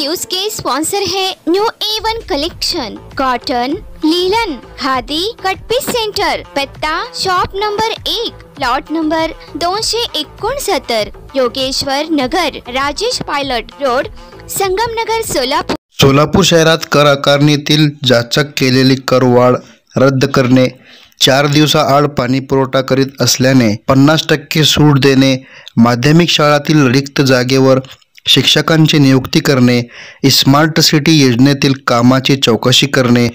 News के sponsor है new A one collection cotton linen khadi cut piece centre पत्ता shop number एक plot number दोनशे एकोणसत्तर योगेश्वर नगर राजेश पायलट रोड संगमनगर सोलापूर। सोलापूर शहरात कर आकारणीतील जाचक केलेली करवाढ रद्द करणे चार दिवसाआड पाणी पुरवठा करीत असल्याने पन्नास टक्के सूट देणे माध्यमिक शाळातील रिक्त जागेवर शिक्षकांची नियुक्ती करणे स्मार्ट सिटी योजनेतील कामाची चौकशी करणे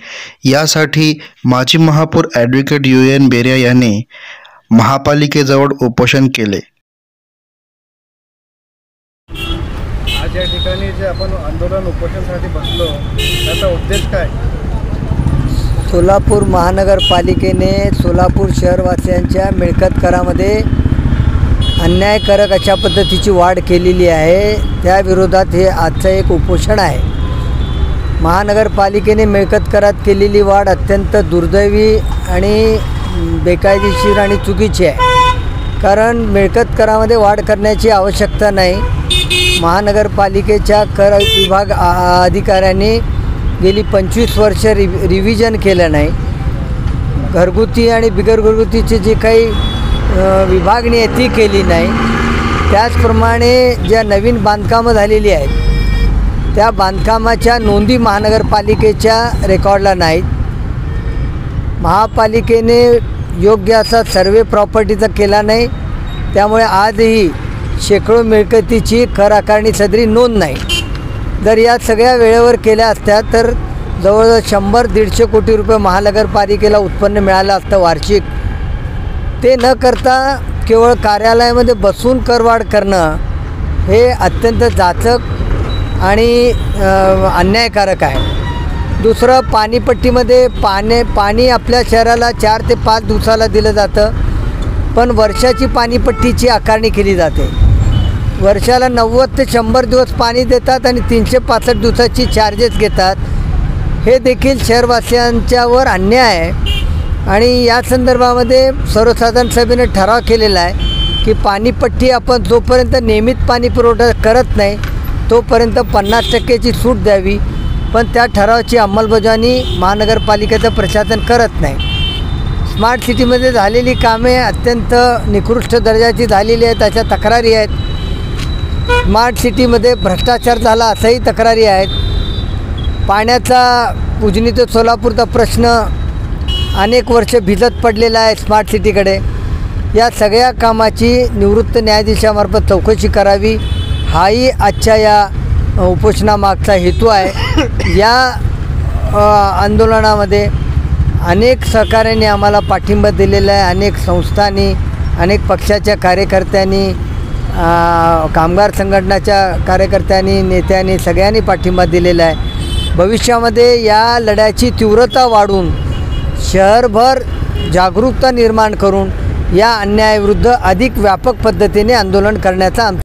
यासाठी माजी महापौर ॲडव्होकेट यू एन बेरिया यांनी महापालिकेजवळ उपोषण केले. आज या ठिकाणी जे आपण आंदोलन उपोषणासाठी बसलो त्याचा उद्देश काय? सोलापूर महानगरपालिकेने सोलापूर शहरवासियांच्या मिळकत करामध्ये अन्यायकारक अशा पद्धतीची वाढ केलेली आहे. त्याविरोधात हे आजचं एक उपोषण आहे. महानगरपालिकेने मिळकत करात केलेली वाढ अत्यंत दुर्दैवी आणि बेकायदेशीर आणि चुकीची आहे. कारण मिळकत करामध्ये वाढ करण्याची आवश्यकता नाही. महानगरपालिकेच्या कर विभाग अधिकाऱ्यांनी गेली पंचवीस वर्ष रि रिव्हिजन केलं नाही. घरगुती आणि बिगर घरगुतीचे जे काही विभागणी आहे ती केली नाही. त्याचप्रमाणे ज्या नवीन बांधकामं झालेली आहेत त्या बांधकामाच्या नोंदी महानगरपालिकेच्या रेकॉर्डला नाहीत. महापालिकेने योग्य असा सर्वे प्रॉपर्टीचा केला नाही. त्यामुळे आजही शेकडो मिळकतीची कर आकारणी सदरी नोंद नाही. जर या सगळ्या वेळेवर केल्या असत्या तर जवळजवळ शंभर दीडशे कोटी रुपये महानगरपालिकेला उत्पन्न मिळालं असतं वार्षिक. ते न करता केवळ कार्यालयामध्ये बसून करवाढ करणं हे अत्यंत जाचक आणि अन्यायकारक आहे. दुसरं पाणीपट्टीमध्ये पाणी पाणी आपल्या शहराला चार ते पाच दिवसाला दिलं जातं पण वर्षाची पाणीपट्टीची आकारणी केली जाते. वर्षाला नव्वद ते शंभर दिवस पाणी देतात आणि तीनशे पासष्ट दिवसाची चार्जेस घेतात. हे देखील शहरवासियांच्यावर अन्याय आहे. आणि या संदर्भामध्ये सर्वसाधारण सभेने ठराव केलेला आहे की पाणीपट्टी आपण जोपर्यंत नियमित पाणी पुरवठा करत नाही तोपर्यंत पन्नास टक्क्याची सूट द्यावी. पण त्या ठरावाची अंमलबजावणी महानगरपालिकेचं प्रशासन करत नाही. स्मार्ट सिटीमध्ये झालेली कामे अत्यंत निकृष्ट दर्जाची झालेली आहेत अशा तक्रारी आहेत. स्मार्ट सिटीमध्ये भ्रष्टाचार झाला असंही तक्रारी आहेत. पाण्याचा उजनी ते सोलापूरचा प्रश्न अनेक वर्ष भिजत पडलेला आहे स्मार्ट सिटीकडे. या सगळ्या कामाची निवृत्त न्यायाधीशामार्फत चौकशी करावी. हाही आजच्या या उपोषणामागचा हेतू आहे. या आंदोलनामध्ये अनेक सहकाऱ्यांनी आम्हाला पाठिंबा दिलेला आहे. अनेक संस्थांनी अनेक पक्षाच्या कार्यकर्त्यांनी कामगार संघटनाच्या कार्यकर्त्यांनी नेत्यांनी सगळ्यांनी पाठिंबा दिलेला आहे. भविष्यामध्ये या लढ्याची तीव्रता वाढून शहरभर जागरूकता निर्माण करून या अन्यायाविरुद्ध अधिक व्यापक पद्धतीने आंदोलन करण्याचा आमचा